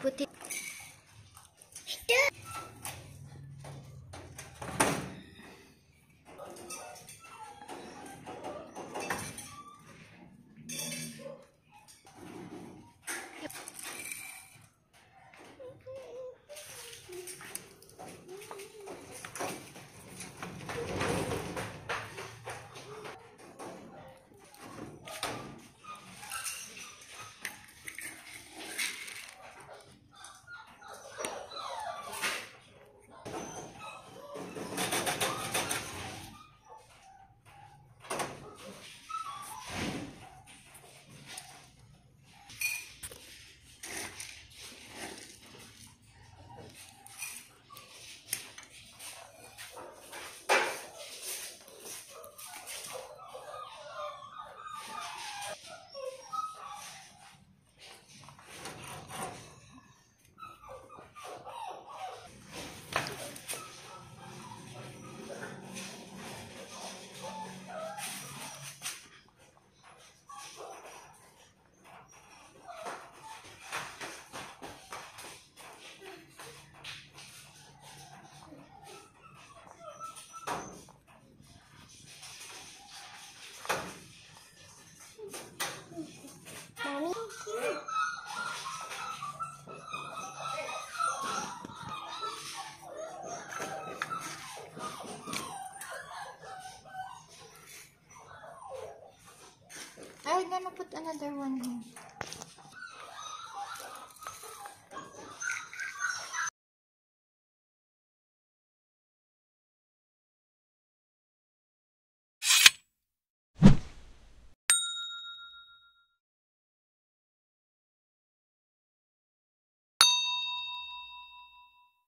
不定 I would gonna put another one here.